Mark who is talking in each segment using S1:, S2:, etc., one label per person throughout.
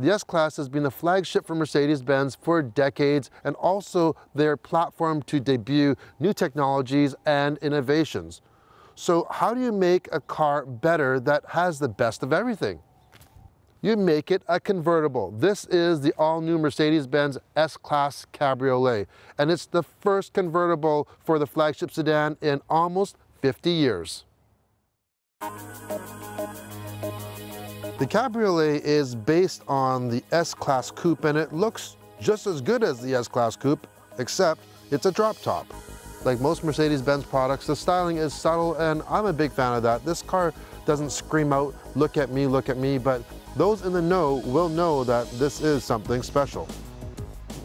S1: The S-Class has been the flagship for Mercedes-Benz for decades and also their platform to debut new technologies and innovations. So how do you make a car better that has the best of everything? You make it a convertible. This is the all-new Mercedes-Benz S-Class Cabriolet, and it's the first convertible for the flagship sedan in almost 50 years. The Cabriolet is based on the S-Class Coupe and it looks just as good as the S-Class Coupe, except it's a drop top. Like most Mercedes-Benz products, the styling is subtle and I'm a big fan of that. This car doesn't scream out, look at me, look at me, but those in the know will know that this is something special.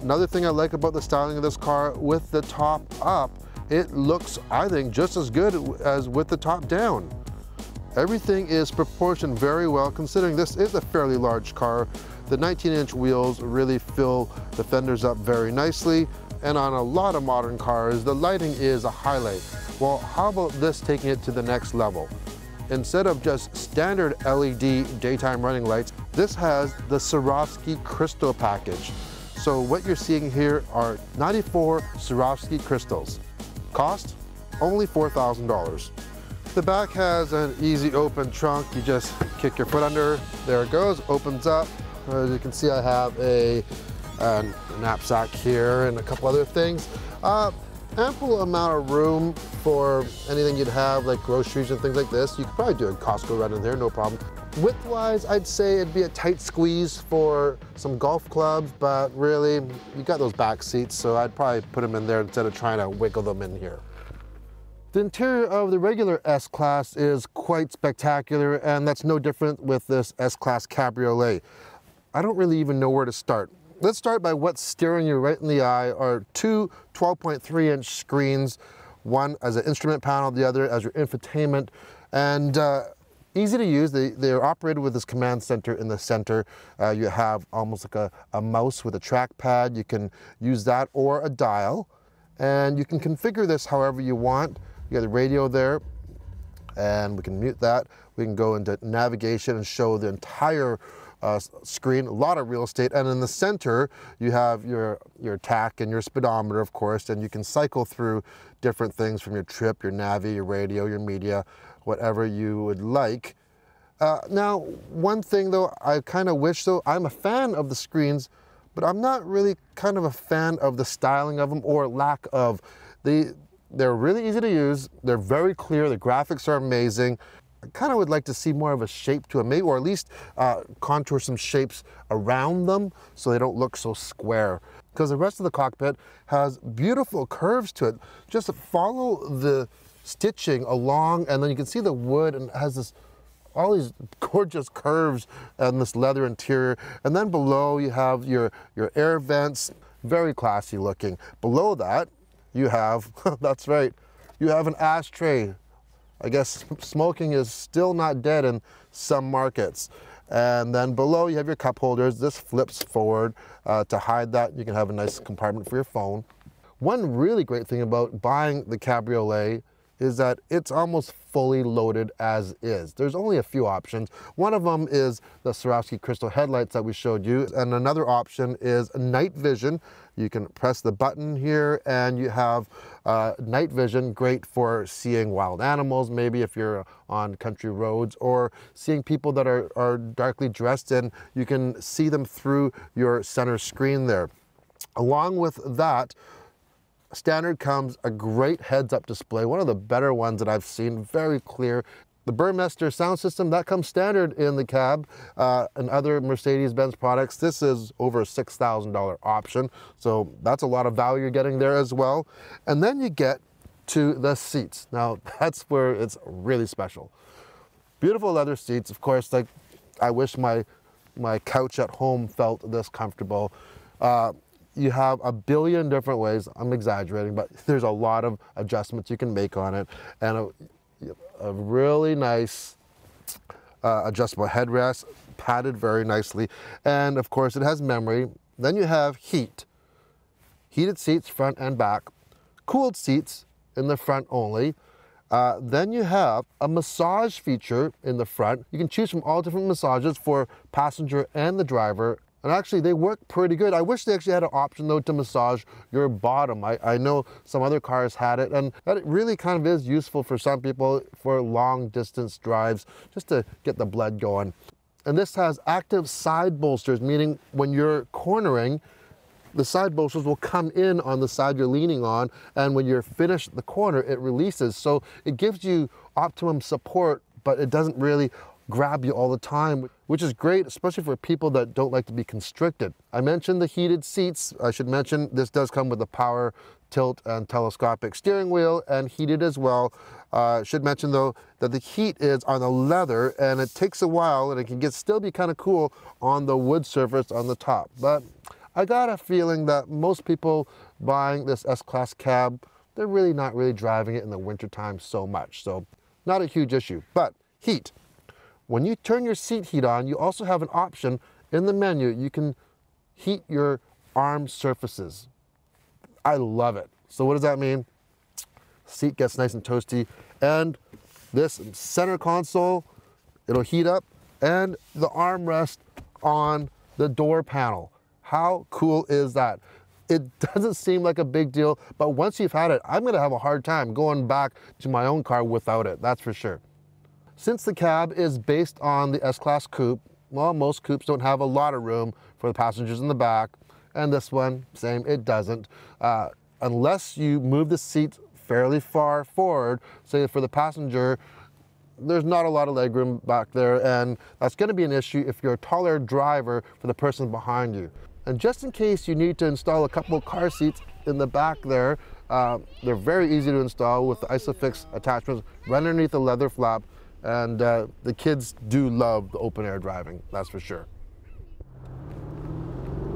S1: Another thing I like about the styling of this car, with the top up, it looks, I think, just as good as with the top down. Everything is proportioned very well considering this is a fairly large car. The 19-inch wheels really fill the fenders up very nicely and on a lot of modern cars, the lighting is a highlight. Well, how about this taking it to the next level? Instead of just standard LED daytime running lights, this has the Swarovski crystal package. So what you're seeing here are 94 Swarovski crystals. Cost? Only $4,000. The back has an easy open trunk. You just kick your foot under, there it goes, opens up. As you can see, I have a, a knapsack here and a couple other things. Uh, ample amount of room for anything you'd have, like groceries and things like this. You could probably do a Costco run in there, no problem. Width-wise, I'd say it'd be a tight squeeze for some golf clubs, but really, you got those back seats, so I'd probably put them in there instead of trying to wiggle them in here. The interior of the regular S-Class is quite spectacular and that's no different with this S-Class Cabriolet. I don't really even know where to start. Let's start by what's staring you right in the eye are two 12.3 inch screens, one as an instrument panel, the other as your infotainment, and uh, easy to use. They, they're operated with this command center in the center. Uh, you have almost like a, a mouse with a trackpad. You can use that or a dial, and you can configure this however you want. You got the radio there, and we can mute that. We can go into navigation and show the entire uh, screen, a lot of real estate. And in the center, you have your, your tach and your speedometer, of course, and you can cycle through different things from your trip, your Navi, your radio, your media, whatever you would like. Uh, now, one thing though, I kind of wish though, I'm a fan of the screens, but I'm not really kind of a fan of the styling of them or lack of. the. They're really easy to use. They're very clear. The graphics are amazing. I kind of would like to see more of a shape to them, maybe, or at least uh, contour some shapes around them so they don't look so square. Because the rest of the cockpit has beautiful curves to it. Just follow the stitching along and then you can see the wood and has this all these gorgeous curves and this leather interior. And then below you have your, your air vents, very classy looking. Below that, you have, that's right, you have an ashtray. I guess smoking is still not dead in some markets. And then below you have your cup holders. This flips forward uh, to hide that. You can have a nice compartment for your phone. One really great thing about buying the Cabriolet is that it's almost fully loaded as is. There's only a few options. One of them is the Swarovski crystal headlights that we showed you, and another option is night vision. You can press the button here and you have uh, night vision, great for seeing wild animals, maybe if you're on country roads, or seeing people that are, are darkly dressed and you can see them through your center screen there. Along with that, standard comes a great heads-up display, one of the better ones that I've seen, very clear. The Burmester sound system, that comes standard in the cab uh, and other Mercedes-Benz products. This is over a $6,000 option, so that's a lot of value you're getting there as well. And then you get to the seats. Now, that's where it's really special. Beautiful leather seats, of course, like I wish my, my couch at home felt this comfortable. Uh, you have a billion different ways, I'm exaggerating, but there's a lot of adjustments you can make on it and a, a really nice uh, adjustable headrest, padded very nicely. And of course it has memory. Then you have heat, heated seats front and back, cooled seats in the front only, uh, then you have a massage feature in the front. You can choose from all different massages for passenger and the driver And actually they work pretty good. I wish they actually had an option though to massage your bottom. I, I know some other cars had it and that really kind of is useful for some people for long distance drives just to get the blood going. And this has active side bolsters, meaning when you're cornering, the side bolsters will come in on the side you're leaning on and when you're finished the corner it releases so it gives you optimum support but it doesn't really grab you all the time, which is great, especially for people that don't like to be constricted. I mentioned the heated seats. I should mention this does come with a power tilt and telescopic steering wheel and heated as well. Uh, should mention though that the heat is on the leather and it takes a while and it can get still be kind of cool on the wood surface on the top. But I got a feeling that most people buying this S-Class cab, they're really not really driving it in the wintertime so much. So not a huge issue, but heat. When you turn your seat heat on, you also have an option in the menu. You can heat your arm surfaces. I love it. So what does that mean? Seat gets nice and toasty and this center console, it'll heat up and the armrest on the door panel. How cool is that? It doesn't seem like a big deal, but once you've had it, I'm gonna have a hard time going back to my own car without it, that's for sure. Since the cab is based on the S-Class Coupe, well, most coupes don't have a lot of room for the passengers in the back, and this one, same, it doesn't. Uh, unless you move the seat fairly far forward, say for the passenger, there's not a lot of legroom back there, and that's gonna be an issue if you're a taller driver for the person behind you. And just in case you need to install a couple of car seats in the back there, uh, they're very easy to install with the ISOFIX attachments right underneath the leather flap and uh, the kids do love the open air driving, that's for sure.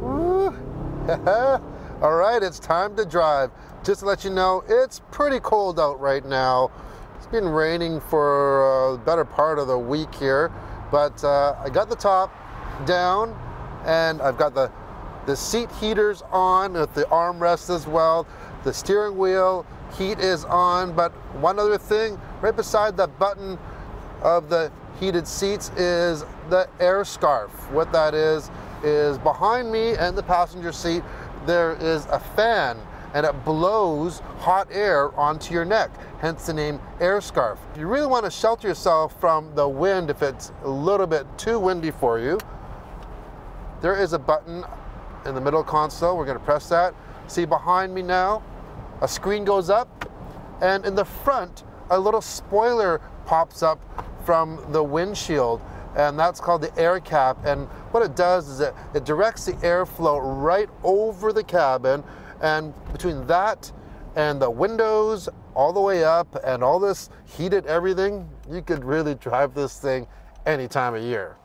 S1: All right, it's time to drive. Just to let you know, it's pretty cold out right now. It's been raining for a better part of the week here, but uh, I got the top down and I've got the, the seat heaters on with the armrest as well. The steering wheel heat is on, but one other thing, right beside that button of the heated seats is the air scarf. What that is, is behind me and the passenger seat, there is a fan and it blows hot air onto your neck, hence the name air scarf. If you really want to shelter yourself from the wind if it's a little bit too windy for you, there is a button in the middle console. We're going to press that. See behind me now, a screen goes up, and in the front, a little spoiler pops up from the windshield and that's called the air cap. And what it does is it, it directs the airflow right over the cabin and between that and the windows all the way up and all this heated everything you could really drive this thing any time of year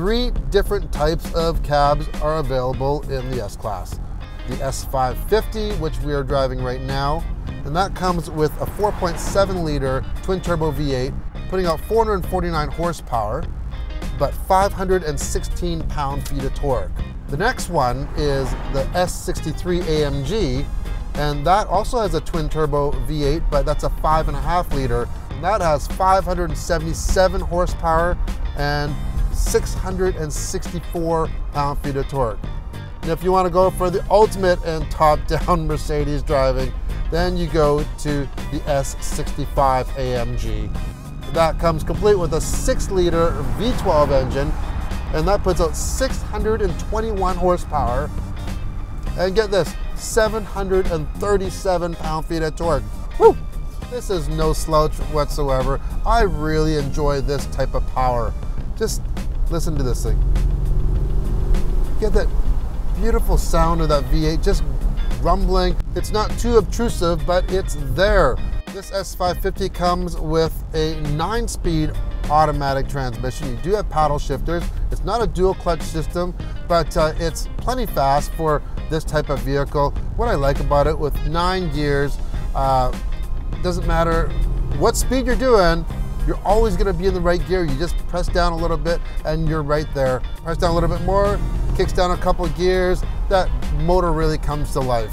S1: Three different types of cabs are available in the S-Class. The S550, which we are driving right now, and that comes with a 4.7 liter twin turbo V8, putting out 449 horsepower, but 516 pound-feet of torque. The next one is the S63 AMG, and that also has a twin turbo V8, but that's a five and a half liter. And that has 577 horsepower and 664 pound-feet of torque. And if you want to go for the ultimate and top-down Mercedes driving, then you go to the S65 AMG. That comes complete with a 6-liter V12 engine, and that puts out 621 horsepower. And get this, 737 pound-feet of torque. Woo! This is no slouch whatsoever. I really enjoy this type of power. Just Listen to this thing. Get that beautiful sound of that V8 just rumbling. It's not too obtrusive, but it's there. This S550 comes with a nine speed automatic transmission. You do have paddle shifters. It's not a dual clutch system, but uh, it's plenty fast for this type of vehicle. What I like about it with nine gears, uh, doesn't matter what speed you're doing, you're always gonna be in the right gear. You just press down a little bit and you're right there. Press down a little bit more, kicks down a couple gears, that motor really comes to life.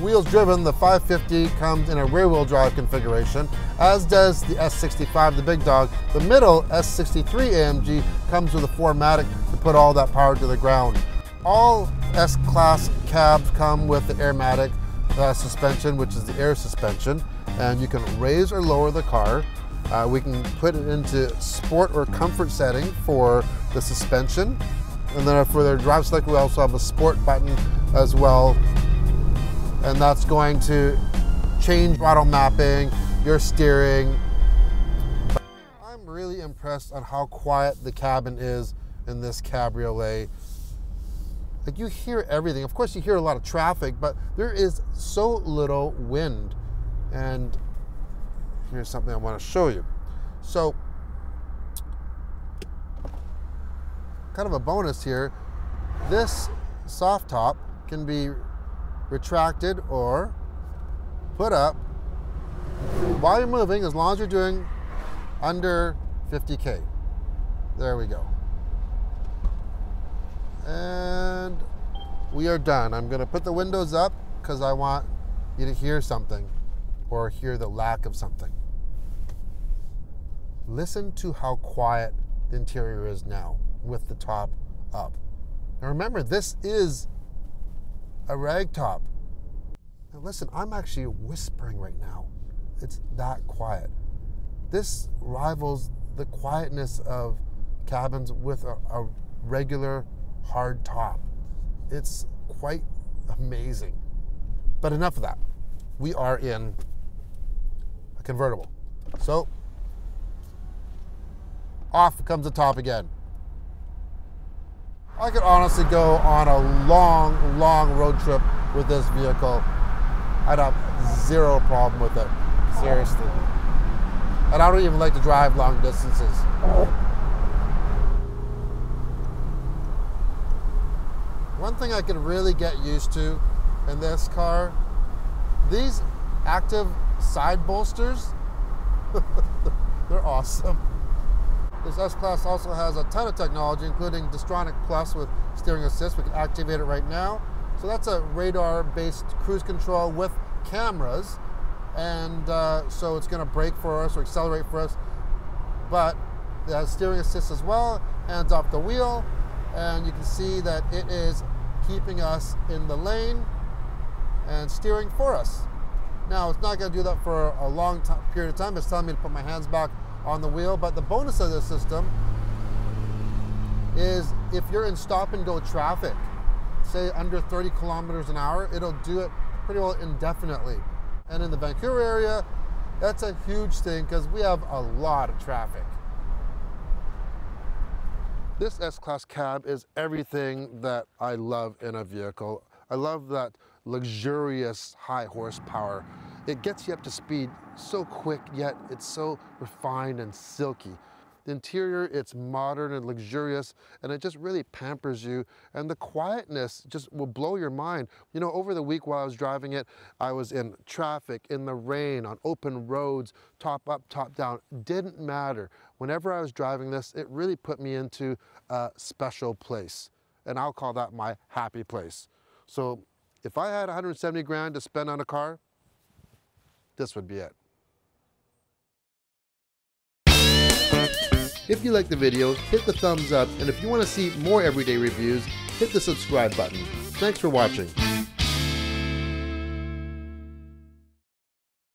S1: Wheels driven, the 550 comes in a rear wheel drive configuration, as does the S65, the big dog. The middle S63 AMG comes with a 4MATIC to put all that power to the ground. All S-Class cabs come with the Airmatic uh, suspension, which is the air suspension, and you can raise or lower the car. Uh, we can put it into sport or comfort setting for the suspension. And then for the drive select, we also have a sport button as well and that's going to change throttle mapping, your steering. I'm really impressed on how quiet the cabin is in this cabriolet. Like you hear everything. Of course you hear a lot of traffic, but there is so little wind. And here's something I want to show you. So kind of a bonus here, this soft top can be retracted or put up while you're moving as long as you're doing under 50K. There we go. And we are done. I'm gonna put the windows up because I want you to hear something or hear the lack of something. Listen to how quiet the interior is now with the top up. Now remember, this is a rag top. Now listen, I'm actually whispering right now. It's that quiet. This rivals the quietness of cabins with a, a regular hard top. It's quite amazing. But enough of that. We are in convertible. So off comes the top again. I could honestly go on a long, long road trip with this vehicle. I'd have zero problem with it, seriously. And I don't even like to drive long distances. One thing I could really get used to in this car, these active side bolsters, they're awesome. This S-Class also has a ton of technology, including Distronic Plus with steering assist. We can activate it right now. So that's a radar-based cruise control with cameras. And uh, so it's gonna brake for us or accelerate for us. But it has steering assist as well, hands off the wheel. And you can see that it is keeping us in the lane and steering for us. Now, it's not gonna do that for a long period of time. It's telling me to put my hands back on the wheel. But the bonus of this system is if you're in stop and go traffic, say under 30 kilometers an hour, it'll do it pretty well indefinitely. And in the Vancouver area, that's a huge thing because we have a lot of traffic. This S-Class cab is everything that I love in a vehicle. I love that luxurious high horsepower it gets you up to speed so quick, yet it's so refined and silky. The interior, it's modern and luxurious, and it just really pampers you. And the quietness just will blow your mind. You know, over the week while I was driving it, I was in traffic, in the rain, on open roads, top up, top down. Didn't matter. Whenever I was driving this, it really put me into a special place. And I'll call that my happy place. So if I had 170 grand to spend on a car, this would be it. If you like the video, hit the thumbs up, and if you want to see more everyday reviews, hit the subscribe button. Thanks for watching.